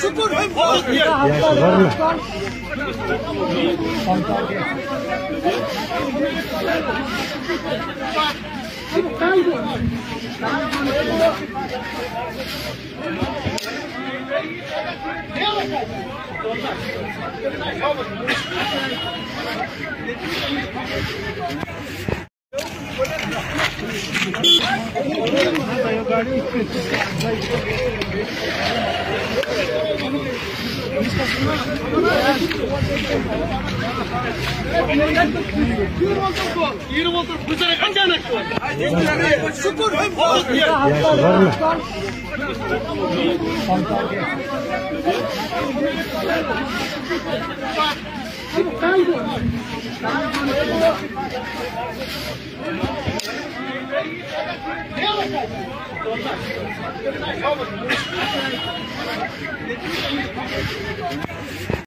Şükür. गाड़ी Şükür.